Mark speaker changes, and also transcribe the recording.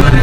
Speaker 1: They